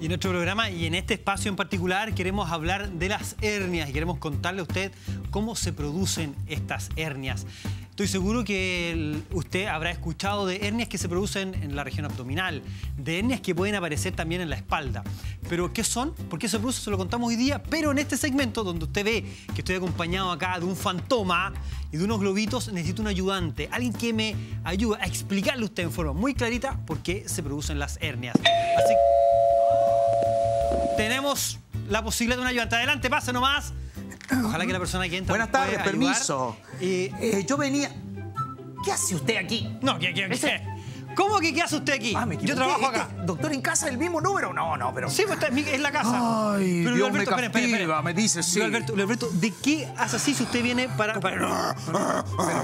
Y en nuestro programa y en este espacio en particular queremos hablar de las hernias y queremos contarle a usted cómo se producen estas hernias. Estoy seguro que usted habrá escuchado de hernias que se producen en la región abdominal, de hernias que pueden aparecer también en la espalda. Pero ¿qué son? ¿Por qué se producen? Se lo contamos hoy día. Pero en este segmento, donde usted ve que estoy acompañado acá de un fantoma y de unos globitos, necesito un ayudante, alguien que me ayude a explicarle a usted en forma muy clarita por qué se producen las hernias. Así tenemos la posibilidad de una ayudante. Adelante, pase nomás. Ojalá que la persona que entra. Buenas tardes, permiso. Eh, yo venía. ¿Qué hace usted aquí? No, ¿qué, qué, qué? ¿Cómo que qué hace usted aquí? Ah, Yo trabajo acá. doctor, ¿en casa el mismo número? No, no, pero... Sí, pues es la casa. Ay, pero Dios Alberto, me castiga, espere, espere, me dice sí. Alberto, Alberto, ¿de qué hace así si usted viene para... para...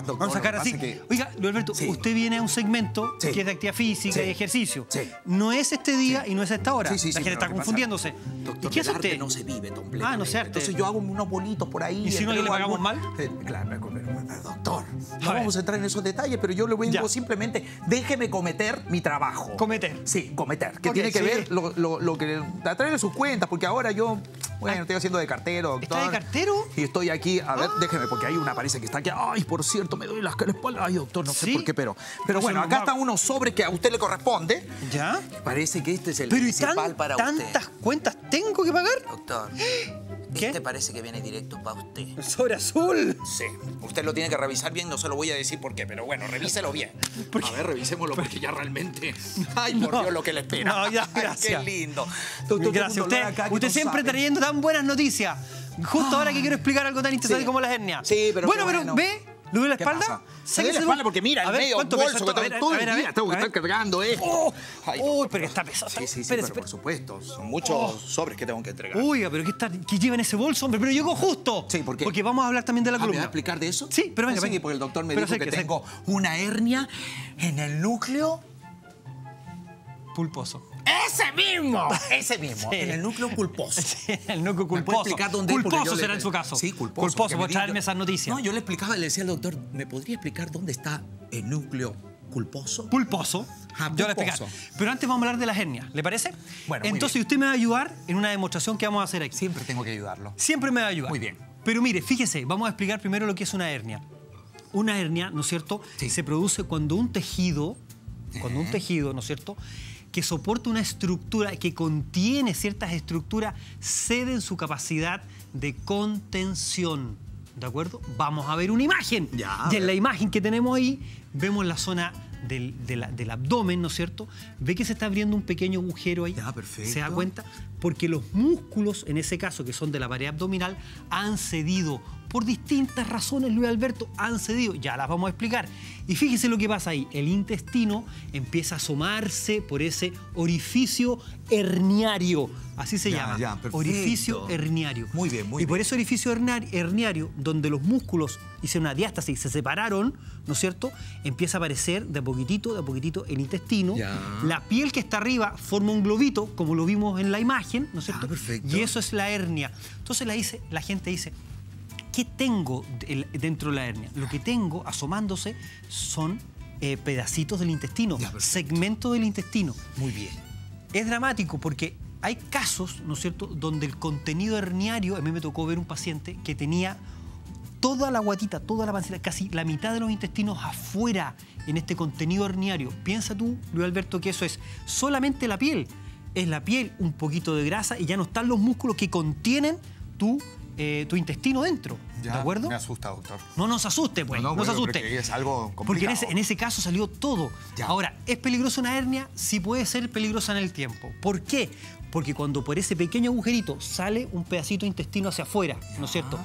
Doctor, Vamos a sacar así. Que... Oiga, Luis Alberto, usted viene a un segmento que es de actividad física y ejercicio. Sí. No es este día y no es esta hora. Sí, sí, La gente está confundiéndose. Doctor, ¿Y qué hace usted? no se vive completamente. Ah, no sé Entonces yo hago unos bolitos por ahí. ¿Y si no le pagamos mal? Claro, doctor, no vamos a entrar en esos detalles, pero yo le voy a decir simplemente, déjeme cometer mi trabajo Cometer. Sí, cometer. Que tiene que ver lo, lo, que traerle sus cuentas, porque ahora yo, bueno, estoy haciendo de cartero, doctor. ¿Está de cartero? Y estoy aquí, a ver, ah. déjeme, porque hay una parece que está aquí. Ay, por cierto, me doy las espalda. Ay, doctor, no sé por qué, pero. Pero bueno, acá están unos sobres que a usted le corresponde. ¿Ya? Parece que este es el pero principal para usted. ¿Tantas cuentas tengo que pagar? Doctor. ¿Qué? Este parece que viene directo para usted. ¿Sobre azul? Sí. Usted lo tiene que revisar bien, no se lo voy a decir por qué, pero bueno, revíselo bien. A ver, revisémoslo porque ya realmente... Ay, por Dios, lo que le espera. No, ya, gracias. qué lindo. gracias. Usted, usted siempre trayendo tan buenas noticias. Justo ahora que quiero explicar algo tan interesante como la hernia. Sí, pero Bueno, pero ve... ¿Le duele la espalda? Se la espalda porque mira, el medio bolso que todo el día tengo que estar cargando. Oh, uy, pero está pesado. Sí, sí, sí, pero por supuesto. Son muchos oh. sobres que tengo que entregar. Uy, pero ¿qué, está, ¿qué lleva en ese bolso, hombre? Pero llegó justo. Sí, ¿por qué? Porque vamos a hablar también de la columna. ¿Me a explicar de eso? Sí, pero venga, venga. porque el doctor me dijo que tengo una hernia en el núcleo pulposo. ¡Ese mismo! Ese mismo, en el núcleo culposo. Sí, el núcleo culposo. ¿Me explicar dónde Culposo será en su caso. Sí, culposo. Culposo, por traerme esas noticias. No, yo le explicaba, le decía al doctor, ¿me podría explicar dónde está el núcleo culposo? Pulposo. Ah, yo le explicar. Pero antes vamos a hablar de las hernias, ¿le parece? Bueno, Entonces usted me va a ayudar en una demostración que vamos a hacer aquí. Siempre tengo que ayudarlo. Siempre me va a ayudar. Muy bien. Pero mire, fíjese, vamos a explicar primero lo que es una hernia. Una hernia, ¿no es cierto? Sí. Se produce cuando un tejido, cuando un tejido, ¿no es cierto? Que soporta una estructura, que contiene ciertas estructuras, cede en su capacidad de contención. ¿De acuerdo? Vamos a ver una imagen. y en la imagen que tenemos ahí, vemos la zona del, del, abdomen, ¿no es cierto? Ve que se está abriendo un pequeño agujero ahí. Ya, perfecto. ¿Se da cuenta? Porque los músculos, en ese caso, que son de la pared abdominal, han cedido por distintas razones, Luis Alberto, han cedido. Ya las vamos a explicar. Y fíjese lo que pasa ahí. El intestino empieza a asomarse por ese orificio herniario. Así se llama. Ya, orificio herniario. Muy bien, muy bien. Y por ese orificio herniario, donde los músculos hicieron una diástasis, se separaron, ¿no es cierto? Empieza a aparecer de a poquitito, de a poquitito el intestino. La piel que está arriba forma un globito, como lo vimos en la imagen, ¿no es cierto? perfecto. Y eso es la hernia. Entonces la, dice, la gente dice, ¿Qué tengo dentro de la hernia? Lo que tengo asomándose son eh, pedacitos del intestino, segmentos del intestino. Muy bien. Es dramático porque hay casos, ¿no es cierto?, donde el contenido herniario, a mí me tocó ver un paciente que tenía toda la guatita, toda la pancita, casi la mitad de los intestinos afuera en este contenido herniario. Piensa tú, Luis Alberto, que eso es solamente la piel. Es la piel, un poquito de grasa y ya no están los músculos que contienen tu eh, tu intestino dentro. ¿De acuerdo? Me asusta, doctor. No nos asuste, pues. No, no, se asuste. Porque es algo complicado. Porque en ese, en ese caso salió todo. Ahora, ¿es peligrosa una hernia? Sí puede ser peligrosa en el tiempo. ¿Por qué? Porque cuando por ese pequeño agujerito sale un pedacito de intestino hacia afuera, ¿no es cierto?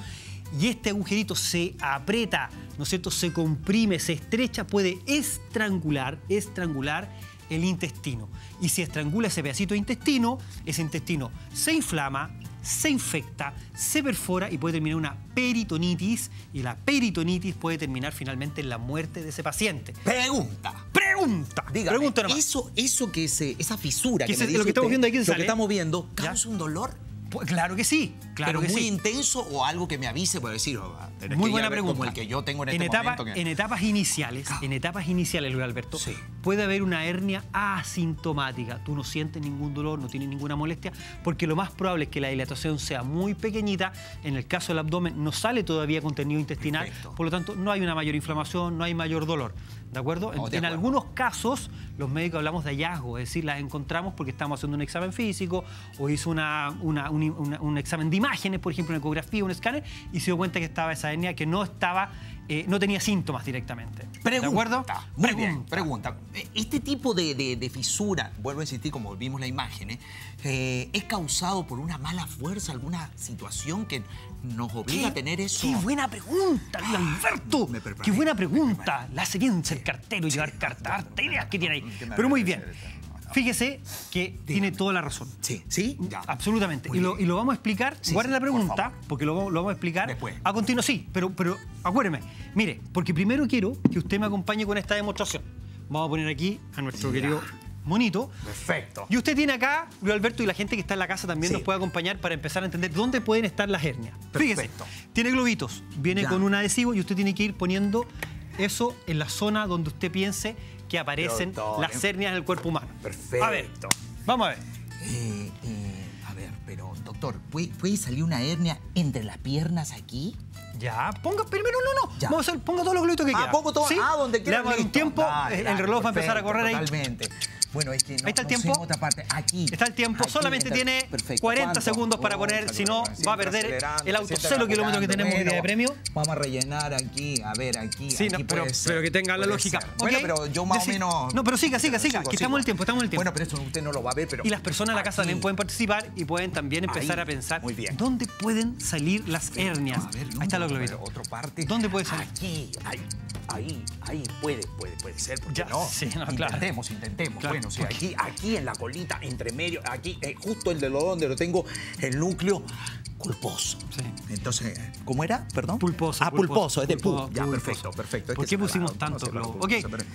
y este agujerito se aprieta, ¿no es cierto? Se comprime, se estrecha, puede estrangular, estrangular el intestino. Y si estrangula ese pedacito de intestino, ese intestino se inflama, se infecta, se perfora y puede terminar una peritonitis y la peritonitis puede terminar finalmente en la muerte de ese paciente. Pregunta. Pregunta. Diga, Pregunta Eso, eso que se, esa fisura que, lo que estamos viendo aquí lo que estamos viendo, ¿causa un dolor? Claro que sí, claro Pero que muy sí. intenso o algo que me avise por decir, oh, tenés Muy buena pregunta. como el que yo tengo en este etapa- momento. que- en etapas iniciales, en etapas iniciales, Luis Alberto, Sí. puede haber una hernia asintomática. Tú no sientes ningún dolor, no tienes ninguna molestia, porque lo más probable es que la dilatación sea muy pequeñita. En el caso del abdomen no sale todavía contenido intestinal, Perfecto. por lo tanto no hay una mayor inflamación, no hay mayor dolor. ¿De acuerdo? Oh, en de en acuerdo. algunos casos, los médicos hablamos de hallazgo, es decir, las encontramos porque estamos haciendo un examen físico o hizo una, una- un, una- un examen de imágenes, por ejemplo, una ecografía, un escáner, y se dio cuenta que estaba esa hernia que no estaba, eh, no tenía síntomas directamente. Pregunta, ¿De acuerdo? Muy bien, pregunta. Este tipo de, de- de fisura, vuelvo a insistir, como vimos la imagen, ¿eh? Eh, ¿es causado por una mala fuerza, alguna situación que nos obliga a tener eso? ¡Qué buena pregunta, Luis Alberto! me preparé, ¡Qué buena pregunta! La hace bien ser cartero y llevar carta, harta ideas que tiene ahí. ¿Qué me Pero muy bien. Fíjese que tiene toda la razón. Sí, ¿sí? Ya. Absolutamente. Y lo, y lo vamos a explicar. Sí, Guarden sí, la pregunta, porque lo, lo vamos a explicar Después. a continuación. Sí, pero, pero acuérdeme. Mire, porque primero quiero que usted me acompañe con esta demostración. Vamos a poner aquí a nuestro Ya. querido monito. Perfecto. Y usted tiene acá, Luis Alberto, y la gente que está en la casa también Sí. nos puede acompañar para empezar a entender dónde pueden estar las hernias. Fíjese, Perfecto. tiene globitos, viene Ya. con un adhesivo y usted tiene que ir poniendo eso en la zona donde usted piense que aparecen Doctor, las eh. hernias en el cuerpo humano. Perfecto. A ver, vamos a ver. Eh, eh, a ver, pero doctor, ¿puede, puede salir una hernia entre las piernas aquí? Ya, ponga primero, no, no. Ya. Vamos a hacer, ponga todos los globitos que Ah, quieran. pongo todo. ¿Sí? Ah, donde Le quiera. damos un tiempo, Dale, eh, el dale, reloj va a empezar a perfecto, correr ahí. Totalmente. Bueno, es que no, Ahí está el no tiempo. otra parte. Aquí. Está el tiempo, Aquí solamente está- tiene Perfecto. 40 ¿Cuánto? segundos para poner, si no, va a perder el auto cero kilómetros que tenemos hoy de premio. Vamos a rellenar aquí, a ver, aquí. Sí, aquí no, pero- que tenga la lógica. Bueno, pero yo más o menos. No, pero siga, siga, siga, Sigo, que estamos en el tiempo, estamos en el tiempo. Bueno, pero eso usted no lo va a ver, pero. Y las personas en la casa también pueden participar y pueden también empezar Ahí, a pensar muy bien. dónde pueden salir las hernias. A ver, Ahí está ¿dónde? los globitos. Otra parte. ¿Dónde puede salir? Aquí, ahí, ahí, ahí puede, puede, puede ser. ¿por qué Ya, no? sí, no, claro. intentemos, intentemos. Claro, bueno, sí, aquí, aquí en la colita, entre medio, aquí, eh, justo el de lo donde lo tengo, el núcleo culposo. Sí. Entonces, ¿cómo era? Perdón. Pulposo, Ah, pulposo, pulposo, es de pulpo- pu. Ya, pulposo. perfecto, perfecto. Es ¿Por qué pusimos tanto globo? Ok,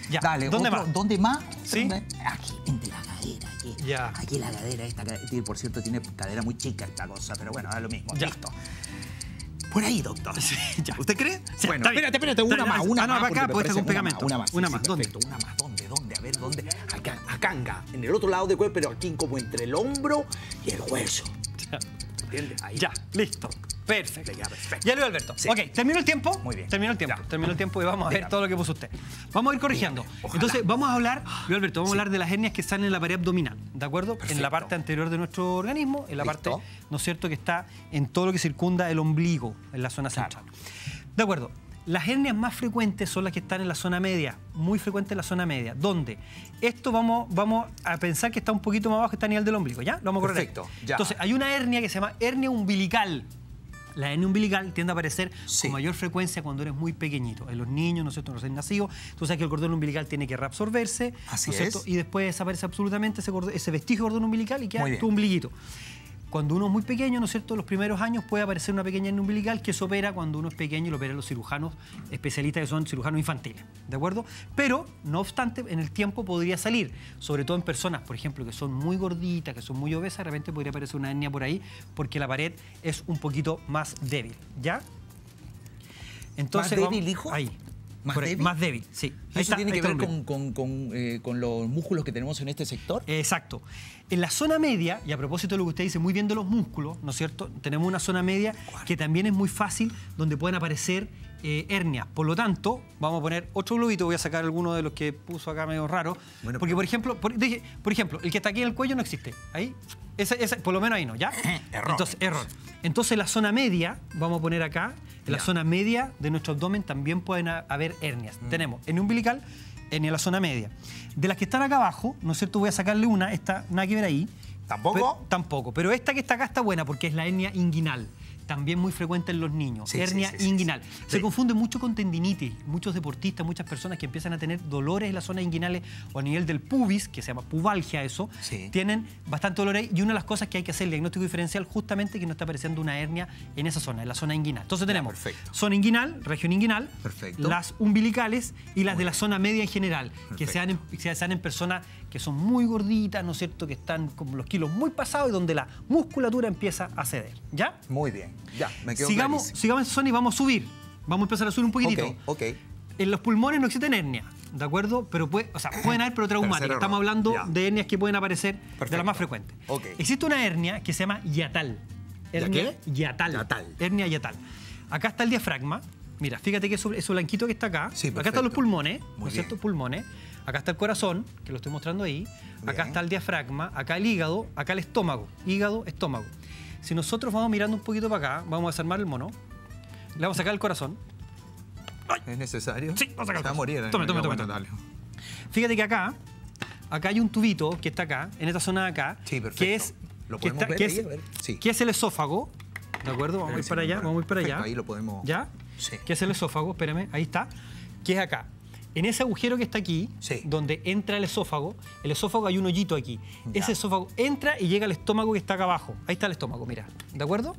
ya. Dale, ¿Dónde otro- más? ¿Dónde más? ¿Sí? Aquí, entre la cadera, aquí. Ya. Aquí la cadera, esta cadera. Por cierto, tiene cadera muy chica esta cosa, pero bueno, da lo mismo. Ya. Listo. Por ahí, doctor. ya. ¿Usted cree? Sí, bueno, espérate, espérate, una más, ah, una no, más. acá estar parece- con pegamento. Una más, Una más, sí, ¿dónde? Una más, ¿dónde, dónde? A ver, ¿dónde? Acá, acá, en el otro lado del cuerpo, pero aquí como entre el hombro y el hueso. Ya. ¿Entiendes? Ahí. Ya, listo. Perfecto. Ya, perfecto. Ya, Luis Alberto. Sí. Ok, ¿terminó el tiempo? Muy bien. Terminó el tiempo. Ya. Terminó el tiempo y vamos a ver todo lo que puso usted. Vamos a ir corrigiendo. Ojalá. Entonces, vamos a hablar, Luis Alberto, vamos a hablar de las hernias que están en la pared abdominal, ¿de acuerdo? En la parte anterior de nuestro organismo, en la Listo. parte, ¿no es cierto?, que está en todo lo que circunda el ombligo, en la zona Claro. central. De acuerdo. Las hernias más frecuentes son las que están en la zona media, muy frecuentes en la zona media, donde esto vamos, vamos a pensar que está un poquito más abajo, que está a nivel del ombligo, ¿ya? Lo vamos a correr. Perfecto, ya. Entonces, hay una hernia que se llama hernia umbilical. La hernia umbilical tiende a aparecer Sí. con mayor frecuencia cuando eres muy pequeñito. En los niños, ¿no es cierto?, recién nacidos. Tú sabes que el cordón umbilical tiene que reabsorberse. Así ¿no es cierto? Y después desaparece absolutamente ese, cordón- ese vestigio de cordón umbilical y queda tu ombliguito. Cuando uno es muy pequeño, ¿no es cierto?, los primeros años puede aparecer una pequeña hernia umbilical que se opera cuando uno es pequeño y lo operan los cirujanos especialistas que son cirujanos infantiles, ¿de acuerdo? Pero, no obstante, en el tiempo podría salir, sobre todo en personas, por ejemplo, que son muy gorditas, que son muy obesas, de repente podría aparecer una hernia por ahí porque la pared es un poquito más débil, ¿ya? Entonces, débil, vamos- dijo? Ahí. ¿Más Por débil? Más débil, sí. ¿Y Ahí ¿Eso está, tiene que ver con, con- con, eh, con los músculos que tenemos en este sector? Exacto. En la zona media, y a propósito de lo que usted dice muy bien de los músculos, ¿no es cierto? Tenemos una zona media que también es muy fácil, donde pueden aparecer eh, hernias. Por lo tanto, vamos a poner otro globito, voy a sacar alguno de los que puso acá medio raro. Bueno, porque, por ejemplo, por, por ejemplo, el que está aquí en el cuello no existe. Ahí, ese, ese- por lo menos ahí no, ¿ya? Error. Entonces, error. Entonces, la zona media, vamos a poner acá, en la Ya. zona media de nuestro abdomen también pueden ha- haber hernias. Mm. Tenemos hernia umbilical, hernia en la zona media. De las que están acá abajo, ¿no es cierto? Voy a sacarle una, esta nada que ver ahí. ¿Tampoco? Pero- tampoco. Pero esta que está acá está buena porque es la hernia inguinal. También muy frecuente en los niños. Sí, hernia sí, sí, inguinal. Se confunde mucho con tendinitis. Muchos deportistas, muchas personas que empiezan a tener dolores en las zonas inguinales o a nivel del pubis, que se llama pubalgia eso, tienen bastante dolor ahí. Y una de las cosas que hay que hacer el diagnóstico diferencial justamente que no está apareciendo una hernia en esa zona, en la zona inguinal. Entonces tenemos perfecto. zona inguinal, región inguinal, Perfecto. las umbilicales y las de la zona media en general, que se dan, en, se dan en personas que son muy gorditas, ¿no es cierto?, que están con los kilos muy pasados y donde la musculatura empieza a ceder. ¿Ya? Muy bien. Ya, me quedo Sigamos, clarísimo. sigamos en esa zona y vamos a subir. Vamos a empezar a subir un poquitito. Ok, ok. En los pulmones no existen hernias, ¿de acuerdo? Pero puede, o sea, pueden haber, pero traumáticas. Estamos hablando Ya. de hernias que pueden aparecer de las más frecuentes. Existe una hernia que se llama yatal. Hernia qué? yatal. Yatal. Hernia yatal. Acá está el diafragma. Mira, fíjate que eso, eso blanquito que está acá. Sí, acá están los pulmones, ¿no es cierto? Pulmones. Acá está el corazón, que lo estoy mostrando ahí. Acá está el diafragma, acá el hígado, acá el estómago. Hígado, estómago. Si nosotros vamos mirando un poquito para acá, vamos a desarmar el mono. Le vamos a sacar el corazón. ¿Es necesario? Sí, vamos a sacar Se va a cosas. morir. Tome, tome, tome, dale. Fíjate que acá, acá hay un tubito que está acá, en esta zona de acá, Sí, perfecto. que es, ¿Lo que, podemos ver que es, A ver. Sí. que es el esófago, ¿de acuerdo? Vamos a ir para allá, vamos a ir para allá. Ahí lo podemos- ¿Ya? Sí. Que es el esófago, espérame, ahí está, que es acá. En ese agujero que está aquí, Sí. donde entra el esófago, el esófago hay un hoyito aquí. Ya. Ese esófago entra y llega al estómago que está acá abajo. Ahí está el estómago, mira. ¿De acuerdo?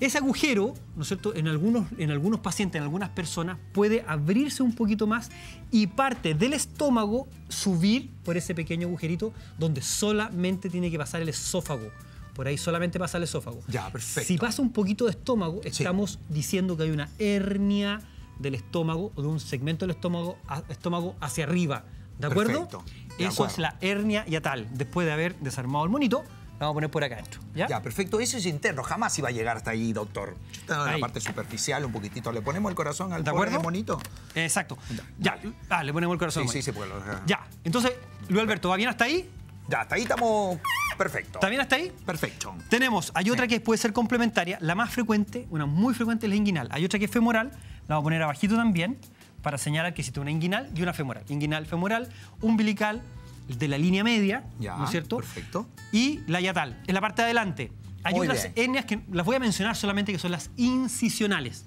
Ese agujero, ¿no es cierto?, en algunos, en algunos pacientes, en algunas personas, puede abrirse un poquito más y parte del estómago subir por ese pequeño agujerito donde solamente tiene que pasar el esófago. Por ahí solamente pasa el esófago. Ya, perfecto. Si pasa un poquito de estómago, estamos diciendo que hay una hernia del estómago o de un segmento del estómago, a- estómago hacia arriba. ¿De acuerdo? Perfecto, de Eso acuerdo. es la hernia yatal. Después de haber desarmado el monito, la vamos a poner por acá adentro. ¿Ya? Ya, perfecto. Eso es interno. Jamás iba a llegar hasta ahí, doctor. Está en la parte superficial un poquitito. ¿Le ponemos el corazón al ¿De pobre acuerdo? monito? Exacto. Ya. Ah, le ponemos el corazón. Sí, sí, se puede. Ya. Entonces, Luis Alberto, ¿va bien hasta ahí? Ya, hasta ahí estamos. Perfecto. ¿Está bien hasta ahí? Perfecto. Tenemos, hay otra que puede ser complementaria, la más frecuente, una muy frecuente es la inguinal. Hay otra que es femoral, la vamos a poner abajito también, para señalar que existe una inguinal y una femoral. Inguinal, femoral, umbilical, de la línea media, Ya, ¿no es cierto? perfecto. Y la yatal, en la parte de adelante. Hay Muy otras bien. etnias que las voy a mencionar solamente que son las incisionales.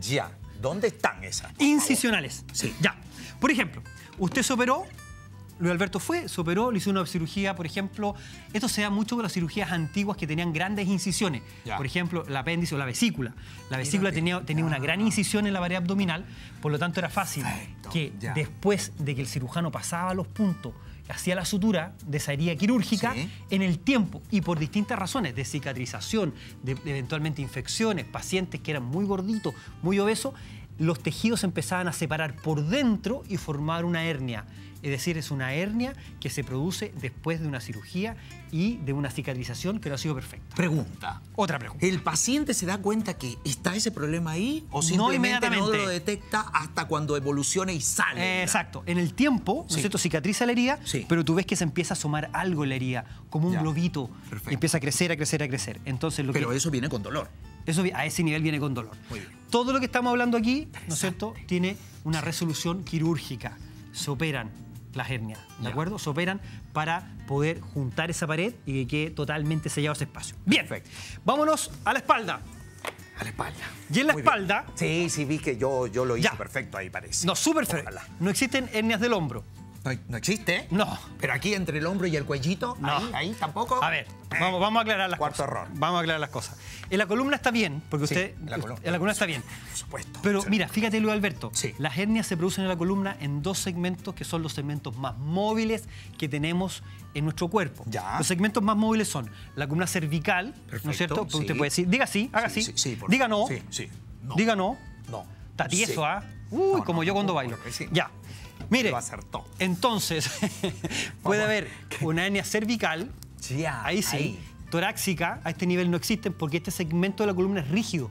Ya. ¿Dónde están esas? Incisionales. Sí. Ya. Por ejemplo, usted se operó, Luis Alberto fue, se operó, le hizo una cirugía, por ejemplo, esto se da mucho con las cirugías antiguas que tenían grandes incisiones. Ya. Por ejemplo, el apéndice o la vesícula. La vesícula que- tenía, tenía una gran incisión en la pared abdominal, por lo tanto era fácil Perfecto, que ya. después de que el cirujano pasaba los puntos, hacía la sutura de esa herida quirúrgica, Sí. en el tiempo y por distintas razones, de cicatrización, de, de eventualmente infecciones, pacientes que eran muy gorditos, muy obesos, los tejidos empezaban a separar por dentro y formar una hernia. Es decir, es una hernia que se produce después de una cirugía y de una cicatrización que no ha sido perfecta. Pregunta. Otra pregunta. ¿El paciente se da cuenta que está ese problema ahí o No simplemente no, inmediatamente. lo detecta hasta cuando evoluciona y sale? Eh, exacto. En el tiempo, ¿no es Sí. cierto? Cicatriza la herida, Sí. pero tú ves que se empieza a asomar algo en la herida, como un Ya. globito. Perfecto. Y empieza a crecer, a crecer, a crecer. Entonces, lo Pero que, eso viene con dolor. Eso a ese nivel viene con dolor. Muy bien. Todo lo que estamos hablando aquí, ¿no es cierto?, tiene una resolución quirúrgica. Se operan las hernias, ¿de Ya. acuerdo? Se operan para poder juntar esa pared y que quede totalmente sellado ese espacio. Bien, Perfecto. vámonos a la espalda. A la espalda. Y en la Muy bien. espalda- Sí, sí, vi que yo, yo lo hice Ya. perfecto ahí, parece. No, súper. Ojalá. No existen hernias del hombro. No, no existe. No. Pero aquí entre el hombro y el cuellito, No. ahí, ahí tampoco. A ver, vamos, vamos a aclarar las Cuarto cosas. error. Vamos a aclarar las cosas. En la columna está bien, porque Sí, usted. en la columna. en la columna está bien. Por supuesto. Pero Sí. mira, fíjate, Luis Alberto. Sí. Las hernias se producen en la columna en dos segmentos que son los segmentos más móviles que tenemos en nuestro cuerpo. Ya. Los segmentos más móviles son la columna cervical, ¿no Perfecto, es cierto? sí. Usted puede decir, diga sí, haga Sí, sí. sí, sí, por diga no. Sí, sí. No. Diga no. No. Está tieso. ¿ah? Uy, No, como no, yo no, cuando no, bailo. porque. Ya. Mire, Lo acertó. entonces, puede haber una hernia cervical, Ya, ahí sí, ahí. torácica, a este nivel no existen porque este segmento de la columna es rígido,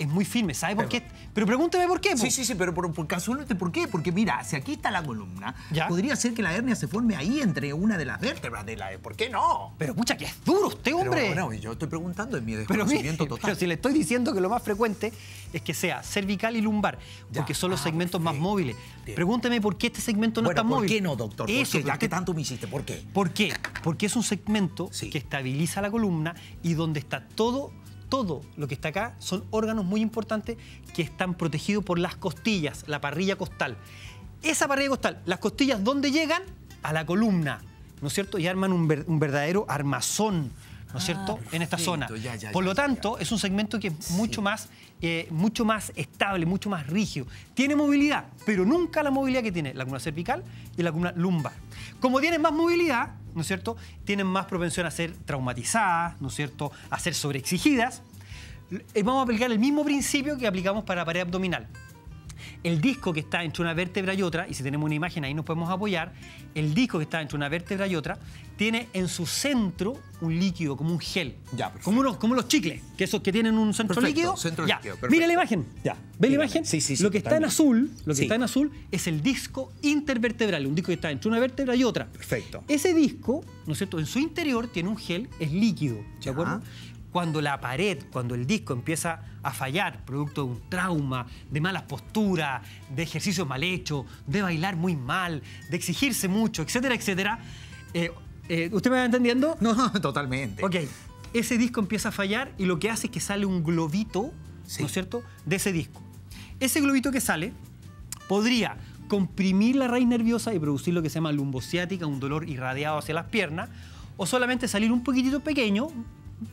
es muy firme. ¿Sabe por qué? Pero pregúnteme por qué. Sí, sí, sí, pero por, por casualmente, ¿por qué? Porque mira, si aquí está la columna, Ya. podría ser que la hernia se forme ahí entre una de las vértebras de la... ¿Por qué no? Pero mucha que es duro usted, Pero hombre. bueno, yo estoy preguntando en mi desconocimiento total. pero si le estoy diciendo que lo más frecuente es que sea cervical y lumbar, Ya. porque son los Ah, segmentos más móviles. Pregúnteme por qué este segmento no bueno, está ¿por móvil. qué no, doctor? ¿Por Eso, qué? Ya que tanto me hiciste, ¿por qué? ¿Por qué? Porque es un segmento Sí. que estabiliza la columna y donde está todo, todo lo que está acá son órganos muy importantes que están protegidos por las costillas, la parrilla costal. Esa parrilla costal, las costillas, ¿dónde llegan? A la columna, ¿no es cierto? Y arman un, un verdadero armazón, ¿no es Ah, cierto? En esta zona. ya, ya, Por lo ya. tanto, es un segmento que es mucho más, eh, mucho más estable, mucho más rígido. Tiene movilidad, pero nunca la movilidad que tiene la columna cervical y la columna lumbar. Como tienen más movilidad, ¿no es cierto? Tienen más propensión a ser traumatizadas, ¿no es cierto? A ser sobreexigidas. Eh, Vamos a aplicar el mismo principio que aplicamos para la pared abdominal. El disco que está entre una vértebra y otra, y si tenemos una imagen ahí nos podemos apoyar, el disco que está entre una vértebra y otra tiene en su centro un líquido, como un gel. Ya, como, unos, como los chicles, que esos que tienen un centro Perfecto, líquido. centro ya. líquido, perfecto. Mira la imagen. Ya, ¿Ve la imagen? Sí, sí, sí, Lo que está en azul, lo que está en azul es el disco intervertebral, un disco que está entre una vértebra y otra. Perfecto. Ese disco, ¿no es cierto? En su interior tiene un gel, es líquido, ¿de acuerdo? Cuando la pared, cuando el disco empieza a fallar, producto de un trauma, de malas posturas, de ejercicios mal hechos, de bailar muy mal, de exigirse mucho, etcétera, etcétera, eh, eh, ¿usted me va entendiendo? No, no, totalmente. Ok, ese disco empieza a fallar y lo que hace es que sale un globito, Sí. ¿no es cierto?, de ese disco. Ese globito que sale podría comprimir la raíz nerviosa y producir lo que se llama lumbociática, un dolor irradiado hacia las piernas, o solamente salir un poquitito pequeño,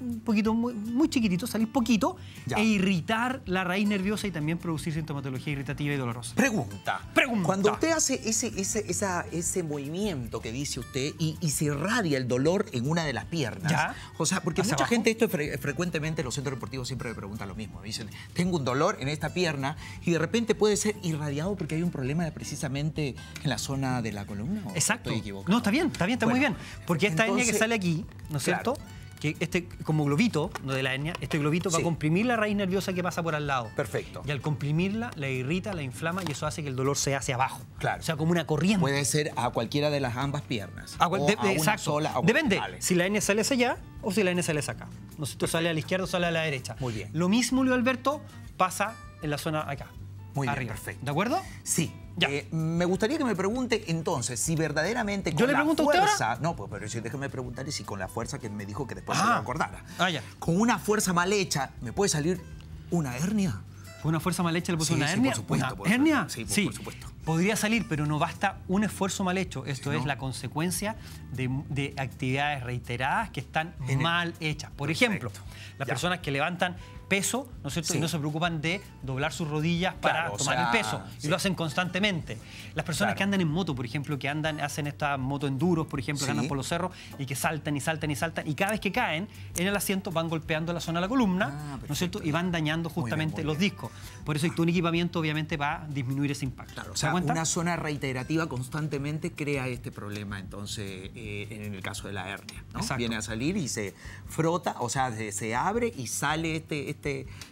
un poquito muy, muy chiquitito, salir poquito Ya. e irritar la raíz nerviosa y también producir sintomatología irritativa y dolorosa. Pregunta. Pregunta. Cuando usted hace ese, ese, esa- ese movimiento que dice usted y, y se irradia el dolor en una de las piernas. Ya. O sea, porque ¿Hacia mucha abajo? gente, esto es fre- frecuentemente los centros deportivos siempre me preguntan lo mismo. Me dicen, tengo un dolor en esta pierna y de repente puede ser irradiado porque hay un problema precisamente en la zona de la columna. ¿o Exacto. Estoy equivocado? No, está bien, está bien, está muy bien. Porque esta hernia que entonces- sale aquí, ¿no es Claro. cierto? Que este, como globito, no de la hernia, este globito va a comprimir la raíz nerviosa que pasa por al lado. Perfecto. Y al comprimirla, la irrita, la inflama y eso hace que el dolor se hacia abajo. Claro. O sea, como una corriente. Puede ser a cualquiera de las ambas piernas. Bueno, o de- a una exacto. sola, Depende Vale. si la hernia sale hacia allá o si la hernia sale hacia acá. No sé, esto sale a la izquierda o sale a la derecha. Muy bien. Lo mismo, Luis Alberto, pasa en la zona acá. Muy bien, arriba. perfecto. ¿De acuerdo? Sí. Ya. Eh, me gustaría que me pregunte entonces si verdaderamente con ¿Yo le la pregunto a usted fuerza. No, pues pero sí, déjeme preguntarle si con la fuerza que me dijo que después se Ah. acordara. Ah, ya. Con una fuerza mal hecha, ¿me puede salir una hernia? ¿Fue una fuerza mal hecha le puso Sí, una sí, hernia? por supuesto, ¿Una por hernia? Sí, por- por supuesto. Podría salir, pero no basta un esfuerzo mal hecho. Esto Sí, es la consecuencia de, de actividades reiteradas que están En mal hechas. Por ejemplo, las Ya. personas que levantan peso, ¿no es cierto? Sí. Y no se preocupan de doblar sus rodillas para Claro, o tomar sea, el peso. Y lo hacen constantemente. Las personas Claro. que andan en moto, por ejemplo, que andan, hacen estas moto enduros, por ejemplo, que Sí. andan por los cerros y que saltan y saltan y saltan. Y cada vez que caen en el asiento van golpeando la zona de la columna, Ah, ¿no es cierto? Y van dañando Muy bien, justamente los discos. Por eso un equipamiento, obviamente, va a disminuir ese impacto. Claro, o ¿Se sea, una zona reiterativa constantemente crea este problema, entonces, eh, en el caso de la hernia. ¿no? Viene a salir y se frota, o sea, se, se abre y sale este, este,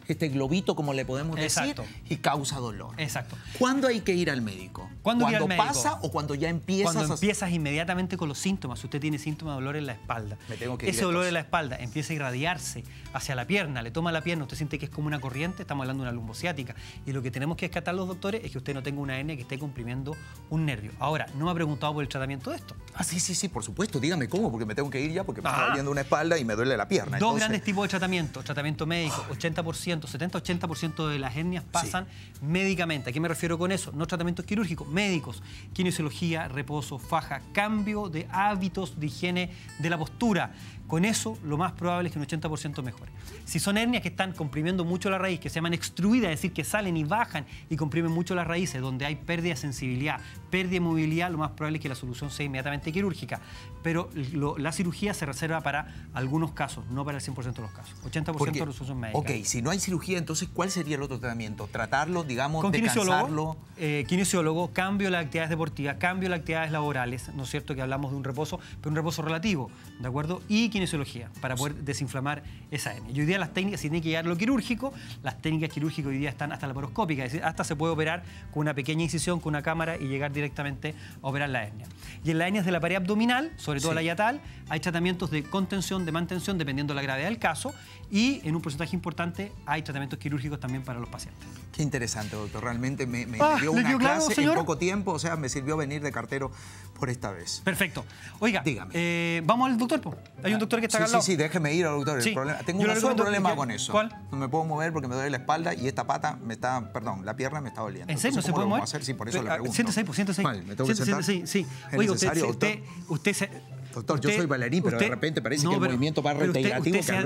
este globito, como le podemos decir, Exacto. y causa dolor. Exacto. ¿Cuándo hay que ir al médico? ¿Cuándo ir al médico? pasa o cuando ya empiezas Cuando a... empiezas inmediatamente con los síntomas, si usted tiene síntomas de dolor en la espalda, Me tengo que ir ese dolor en la espalda empieza a irradiarse hacia la pierna, le toma la pierna, usted siente que es como una corriente, estamos hablando de una lumbociática. Y lo que tenemos que descartar los doctores es que usted no tenga una hernia que esté comprimiendo un nervio. Ahora, no me ha preguntado por el tratamiento de esto. Ah, sí, sí, sí, por supuesto. Dígame cómo, porque me tengo que ir ya porque me Ah. está doliendo una espalda y me duele la pierna. Dos Entonces, grandes tipos de tratamiento. Tratamiento médico, 80%, 70-80% de las hernias pasan médicamente. ¿A qué me refiero con eso? No tratamientos quirúrgicos, médicos. Kinesiología, reposo, faja, cambio de hábitos de higiene de la postura. Con eso, lo más probable es que un 80% mejore. Si son hernias que están comprimiendo mucho la raíz, que se llaman extruidas, es decir, que salen y bajan y comprimen mucho las raíces, donde hay pérdida de sensibilidad, pérdida de movilidad, lo más probable es que la solución sea inmediatamente quirúrgica. Pero lo- la cirugía se reserva para algunos casos, no para el 100% de los casos. 80% porque- de resolución médica. Ok, si no hay cirugía, entonces, ¿cuál sería el otro tratamiento? ¿Tratarlo, digamos, Con descansarlo? kinesiólogo, eh, kinesiólogo, cambio de las actividades deportivas, cambio de las actividades laborales, ¿no es cierto? Que hablamos de un reposo, pero un reposo relativo, ¿de acuerdo? Y kinesiología, para poder desinflamar esa hernia. Y hoy día las técnicas, si tiene que llegar lo quirúrgico, las técnicas quirúrgicas hoy día están hasta laparoscópicas, es decir, hasta se puede operar con una pequeña incisión, con una cámara y llegar directamente a operar la hernia. Y en las hernias de la pared abdominal, sobre todo Sí. la yatal, hay tratamientos de contención, de mantención, dependiendo de la gravedad del caso, y en un porcentaje importante hay tratamientos quirúrgicos también para los pacientes. Qué interesante, doctor. Realmente me, me- Ah, dio ¿le una claro, clase en poco tiempo, o sea, me sirvió venir de cartero por esta vez. Perfecto. Oiga, Dígame. eh, vamos al doctor. po. Hay un doctor que está Sí, acá al sí, sí, déjeme ir, doctor. El Sí, problema- tengo yo un solo problema que- con eso. ¿Cuál? No me puedo mover porque me duele la espalda y esta pata me está, perdón, la pierna me está doliendo. ¿En serio no se ¿cómo puede mover? hacer? Sí, por eso Pero, le ah, pregunto. Siéntese ahí, pues, siéntese ahí. Vale, ¿me tengo que sentar? Sí, sí. ¿Es Oiga, usted, necesario, usted, doctor? usted se... Doctor, yo soy bailarín, pero de repente parece que el movimiento va pero usted- se ha- revés, usted se ha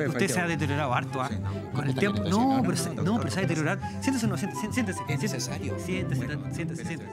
efectivamente. deteriorado harto, ¿ah? Sí, no, Con el ¿cómo tiempo. No, pero, No, se- no, pero se ha deteriorado. Siéntese, no, siéntese. siéntese, ¿Es necesario? Siéntese, siéntese, siéntese.